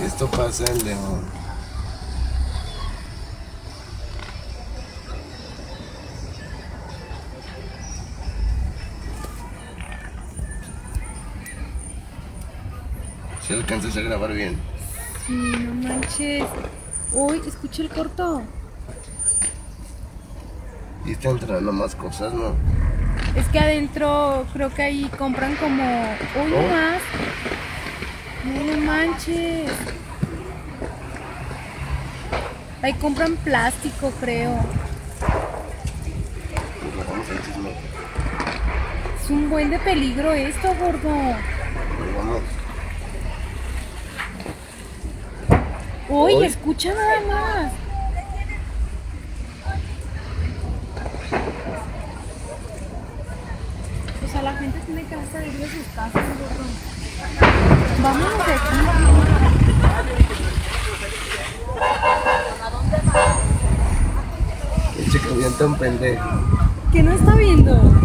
Esto pasa en León. Si alcanzas a grabar bien. Sí, no manches. Uy, escuché el corto. Y está entrando más cosas, ¿no? Es que adentro creo que ahí compran como. Uy, Oh. más. No, manches. Ahí compran plástico, creo. Es un buen de peligro esto, gordo. Uy. escucha nada más. O sea, la gente tiene que salir de sus casas, gordo. Vámonos de aquí. El chico bien tan pendejo. ¿Qué no está viendo?